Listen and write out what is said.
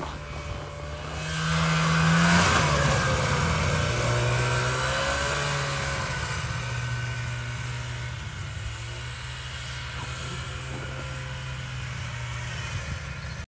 あ